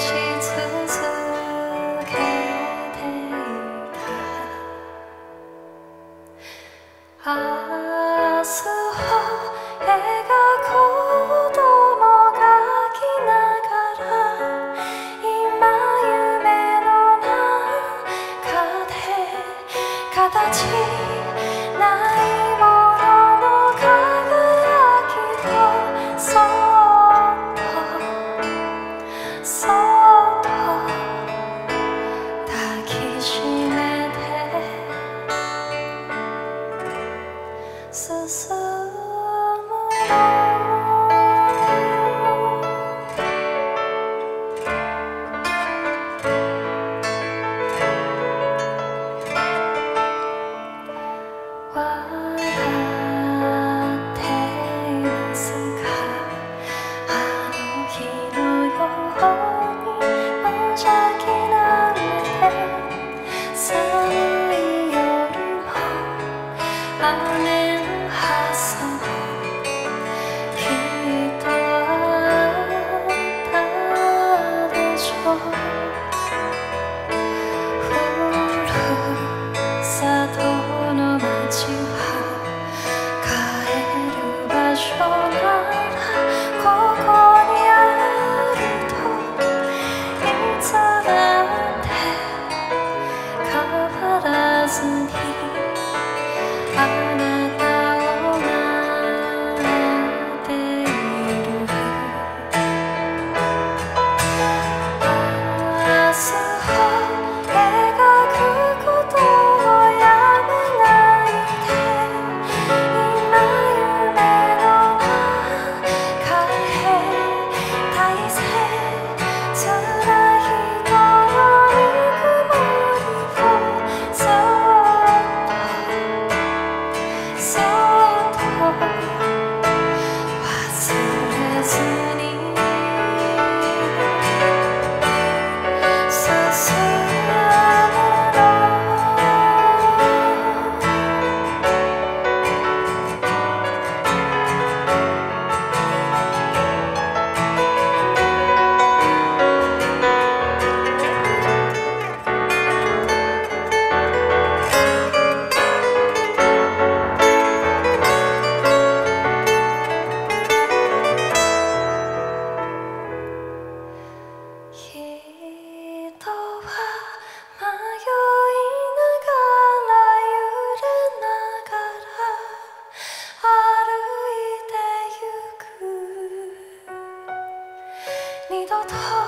she our little hustle. 你都透